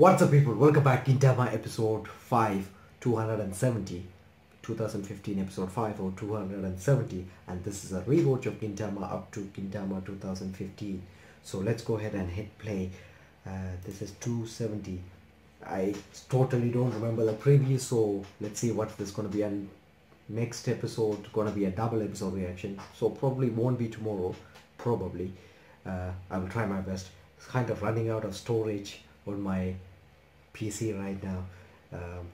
What's up people, welcome back. Gintama episode 5, 270. 2015 episode 5 or 270 and this is a rewatch of Gintama up to Gintama 2015 so let's go ahead and hit play. Uh, this is 270 I totally don't remember the preview so let's see what this is gonna be and next episode gonna be a double episode reaction. So probably won't be tomorrow probably. Uh, I will try my best. It's kind of running out of storage on my PC right now. Um,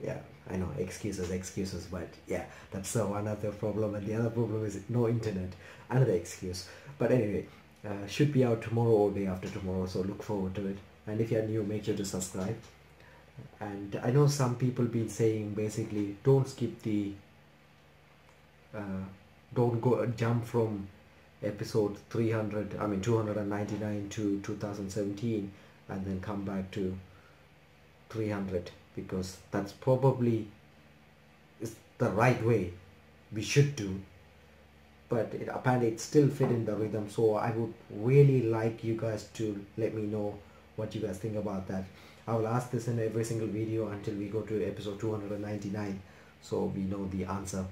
yeah I know excuses excuses but yeah that's uh, one other problem and the other problem is no internet. Another excuse. But anyway uh, should be out tomorrow or day after tomorrow so look forward to it. And if you're new make sure to subscribe. And I know some people been saying basically don't skip the uh, don't go jump from episode 300 I mean 299 to 2017 and then come back to 300 because that's probably is the right way we should do. But it, apparently it still fit in the rhythm so I would really like you guys to let me know what you guys think about that. I will ask this in every single video until we go to episode 299 so we know the answer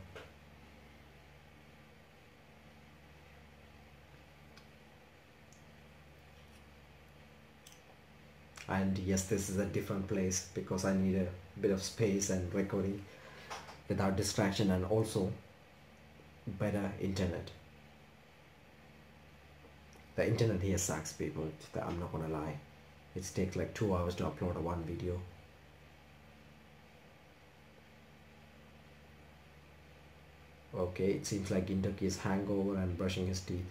and yes this is a different place because I need a bit of space and recording without distraction and also better internet. The internet here sucks people I'm not gonna lie. It takes like two hours to upload one video. Okay it seems like Gintoki is hangover and brushing his teeth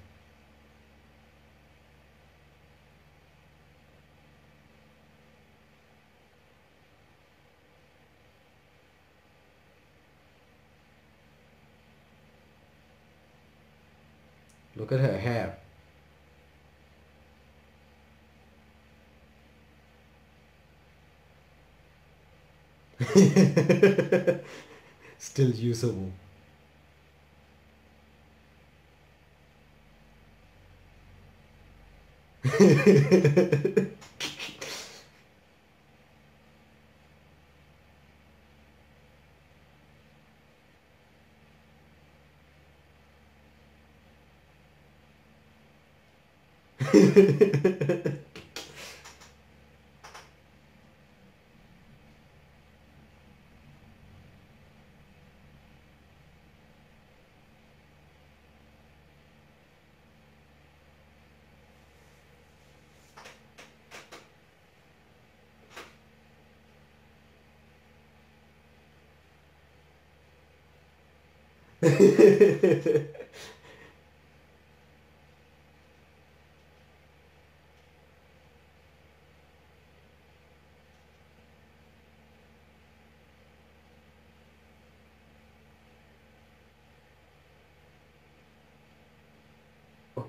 Look at her hair. Still usable. Hehehehehehehe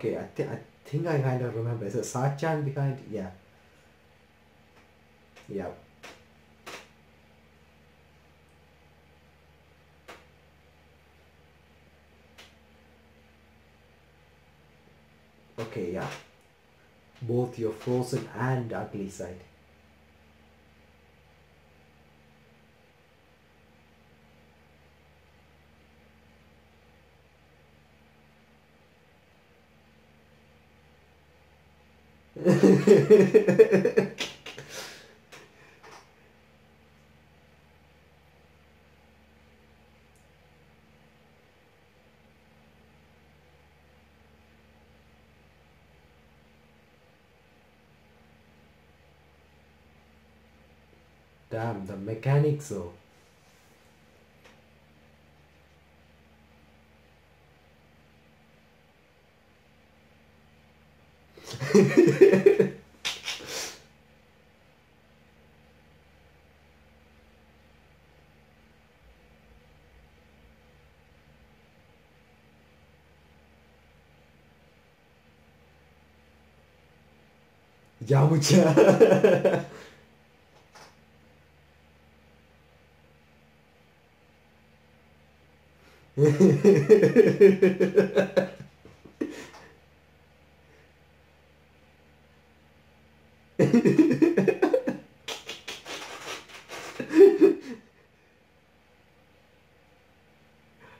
okay I, th- I think I kind of remember. Is it Sachan behind? Yeah. Yeah. Okay yeah. Both your frozen and ugly side Damn, the mechanics though.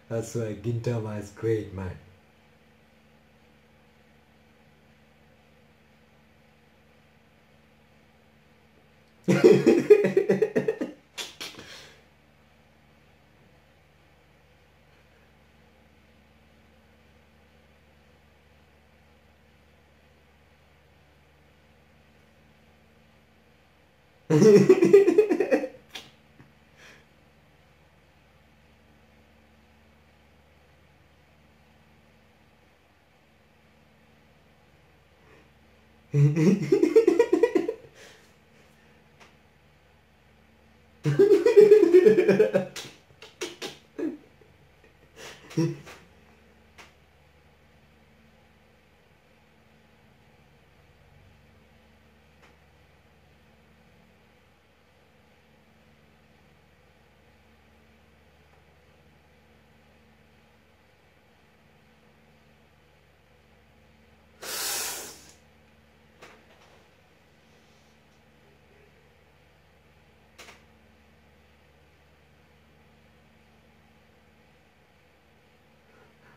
That's why Gintama is great, man. Hehehehe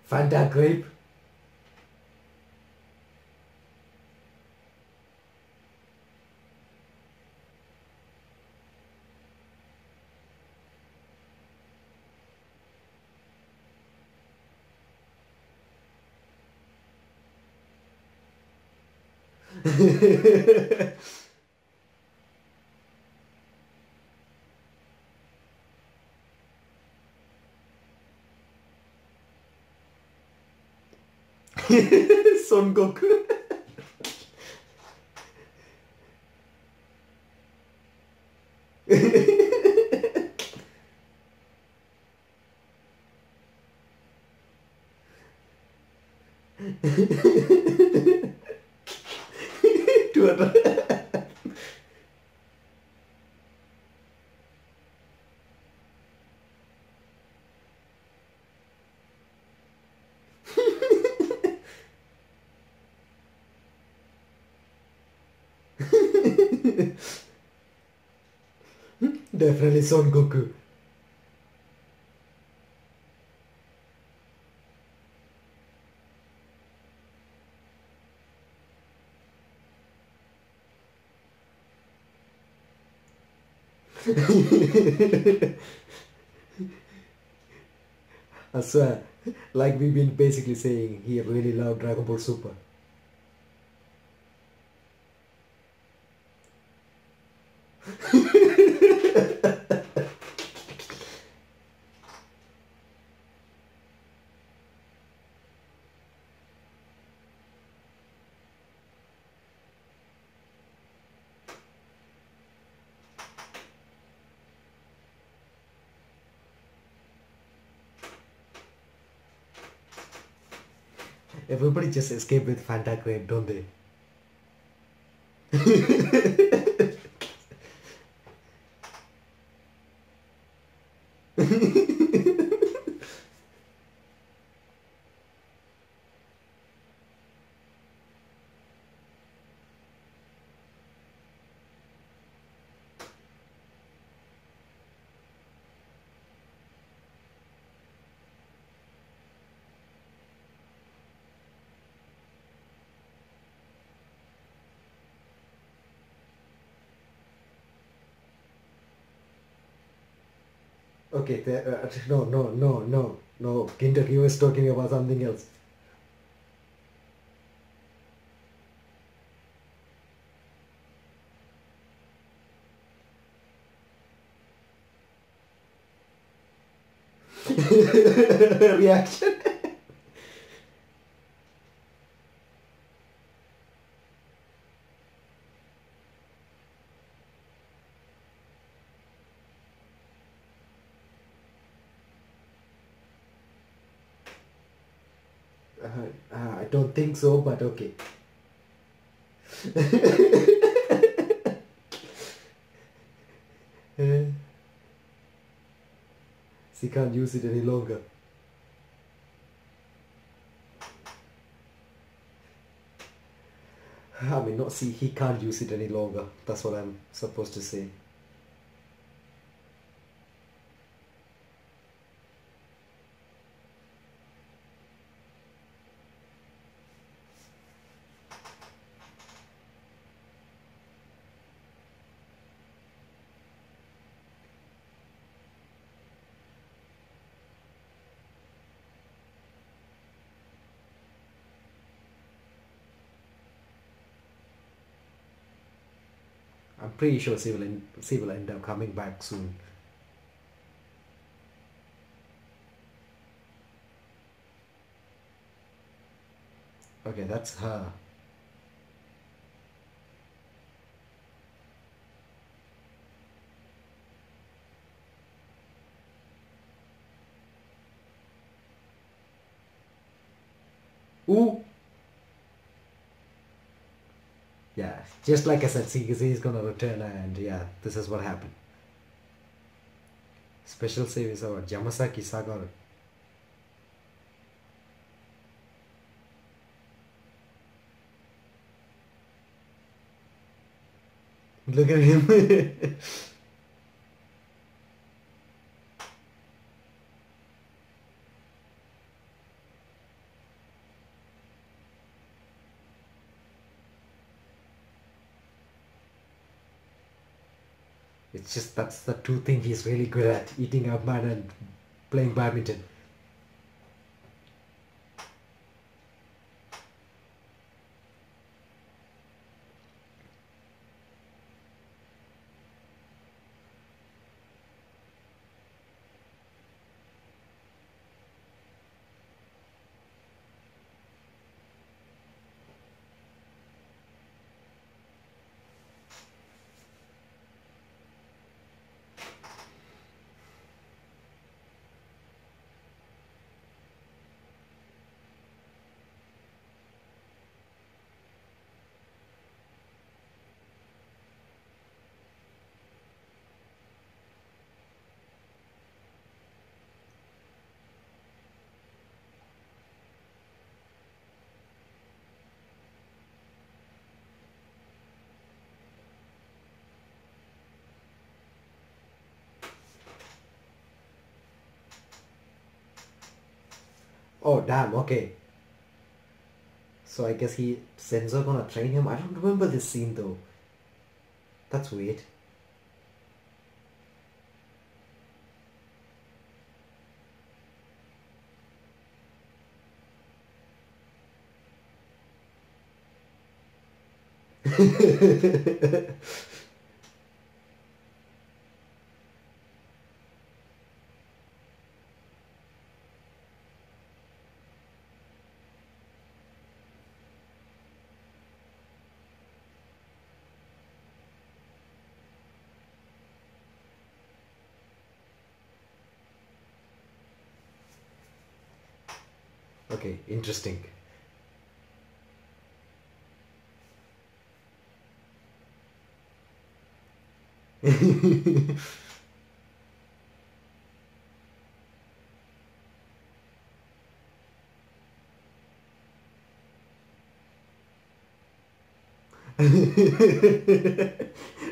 Fanta grape. Son Goku. Two Definitely Son Goku. I swear, like we've been basically saying, he really loved Dragon Ball Super. Everybody just escape with Fanta grape, don't they? Okay, uh, no, no, no, no, no. Gintoki was talking about something else. Reaction. Uh, uh, I don't think so, but okay. Uh, she can't use it any longer. I mean, not see, he can't use it any longer. That's what I'm supposed to say. Pretty sure she will, end, she will end up coming back soon. Okay, that's her. Ooh. Yeah, just like I said, CKZ is gonna return and yeah, this is what happened. Special save is our Yamazaki. Look at him. it's just that's the two thing he's really good at eating up man and playing badminton. Oh damn, okay. So I guess he Zenzo gonna train him. I don't remember this scene though. That's weird. Okay, interesting.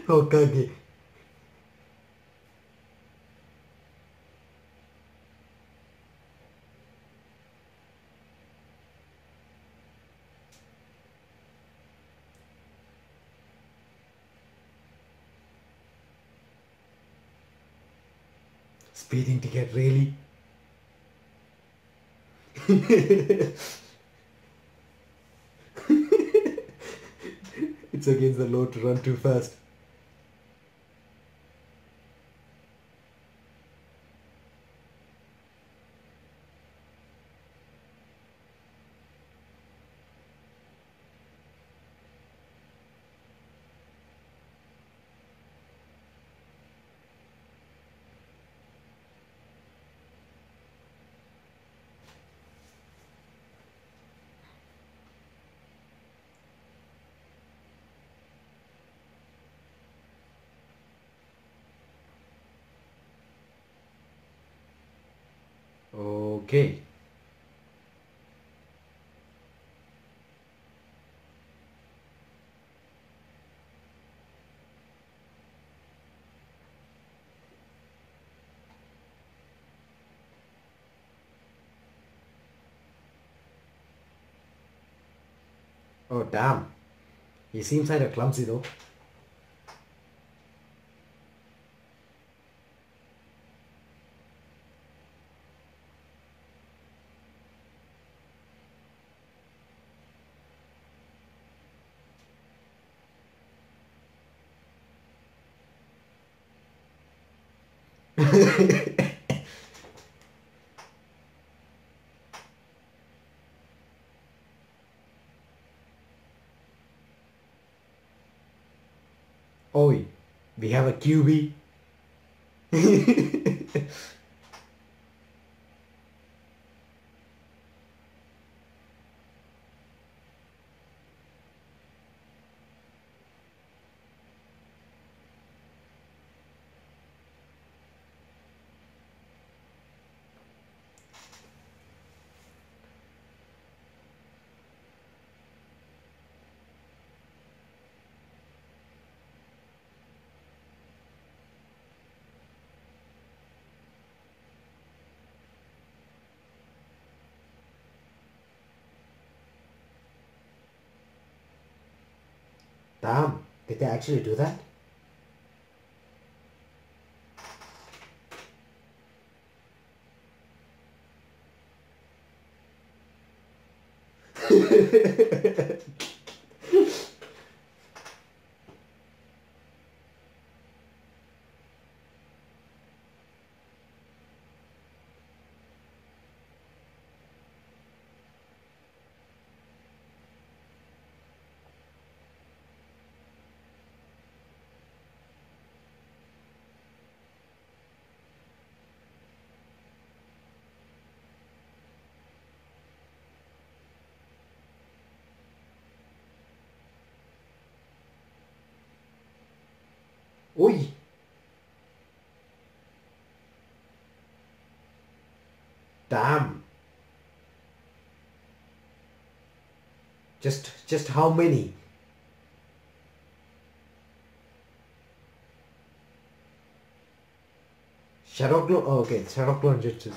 Hokage. Speeding ticket, really? it's against the law to run too fast. Oh damn. He seems kind of clumsy though. Oi, we have a QB. Did they actually do that? Oi! Damn! Just just how many? Shadow clone. Oh, okay, shadow clone jutsu.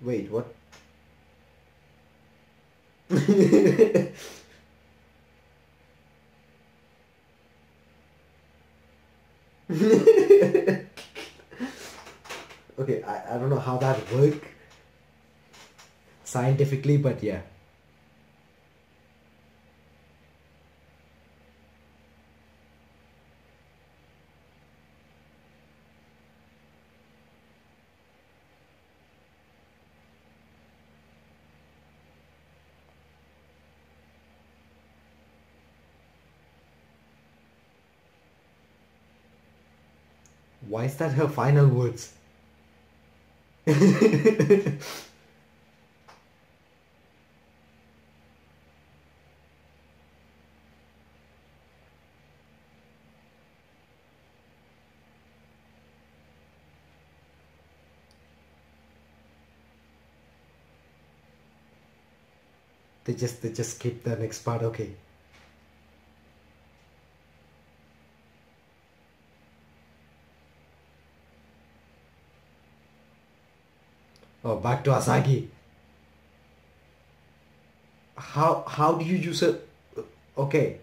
Wait, what? okay, I, I don't know how that work scientifically, but yeah. Why is that her final words? they just they just skip the next part okay Oh, back to Asagi. How how do you use it? Okay.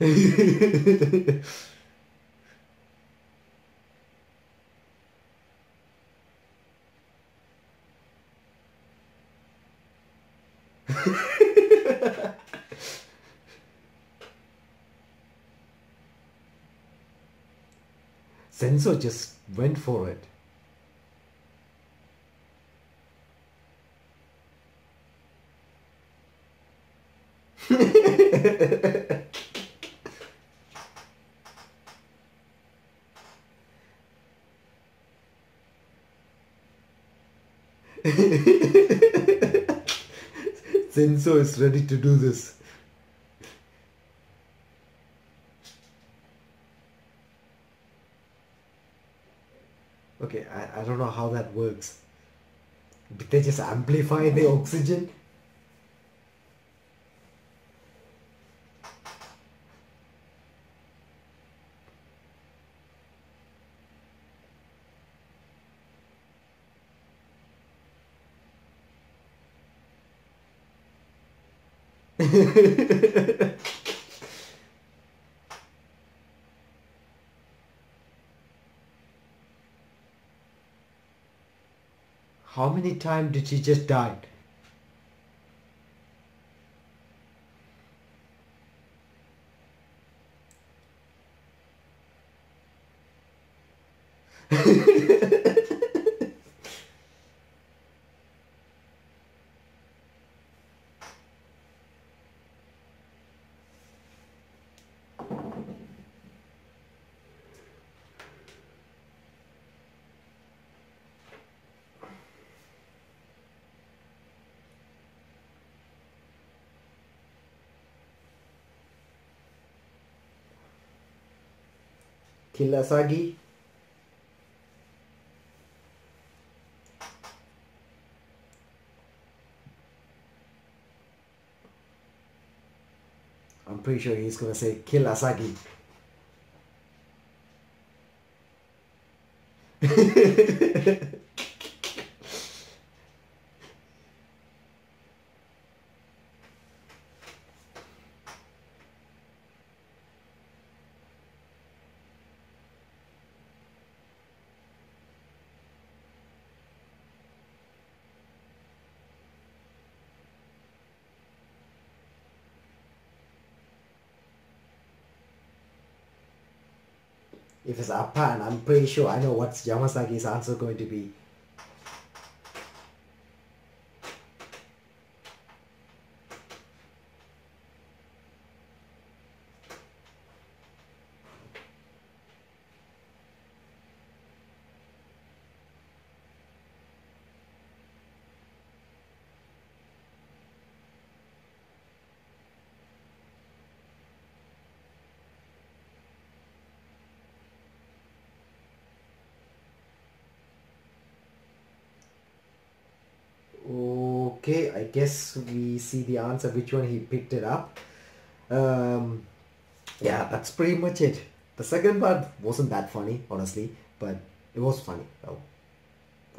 Zenzo just went for it. Zenzo is ready to do this. Okay, I, I don't know how that works. Did they just amplify the oxygen? How many times did she just die? Kill Asagi. I'm pretty sure he's gonna say kill Asagi. If it's Appa, and I'm pretty sure I know what Yamazaki's answer going to be. Okay, I guess we see the answer which one he picked it up. Um, yeah, that's pretty much it. The second part wasn't that funny, honestly, but it was funny. Oh,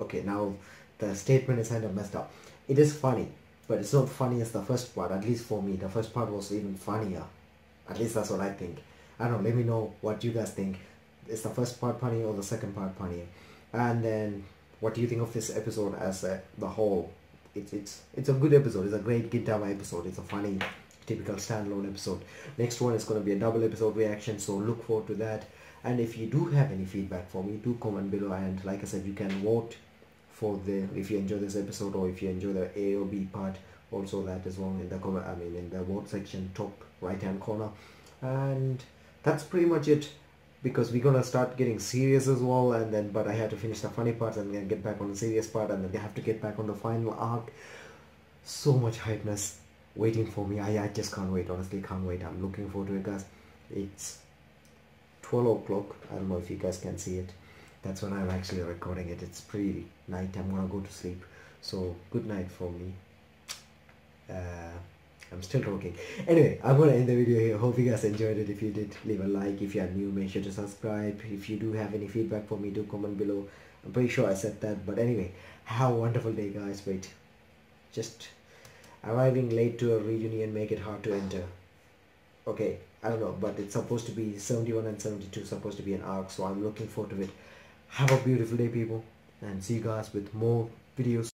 okay, now the statement is kind of messed up. It is funny, but it's not funny as the first part. At least for me, the first part was even funnier. At least that's what I think. I don't know. Let me know what you guys think. Is the first part funny or the second part funny And then, what do you think of this episode as a, the whole? It's it's it's a good episode. It's a great Gintama episode. It's a funny, typical standalone episode. Next one is going to be a double episode reaction, so look forward to that. And if you do have any feedback for me, do comment below. And like I said, you can vote for the if you enjoy this episode or if you enjoy the A or B part. Also that as well in the comment. I mean in the vote section, top right hand corner. And that's pretty much it because we're gonna start getting serious as well and then but I had to finish the funny parts and then get back on the serious part and then they have to get back on the final arc so much hypeness waiting for me. I, I just can't wait honestly can't wait. I'm looking forward to it guys. It's 12 o'clock. I don't know if you guys can see it. That's when I'm actually recording it. It's pretty night. I'm gonna go to sleep. So good night for me. Uh, I'm still talking. Anyway, I'm gonna end the video here. Hope you guys enjoyed it. If you did, leave a like. If you are new, make sure to subscribe. If you do have any feedback for me, do comment below. I'm pretty sure I said that. But anyway, have a wonderful day, guys. Wait, just arriving late to a reunion make it hard to enter. Okay, I don't know, but it's supposed to be 71 and 72 supposed to be an arc, so I'm looking forward to it. Have a beautiful day, people, and see you guys with more videos.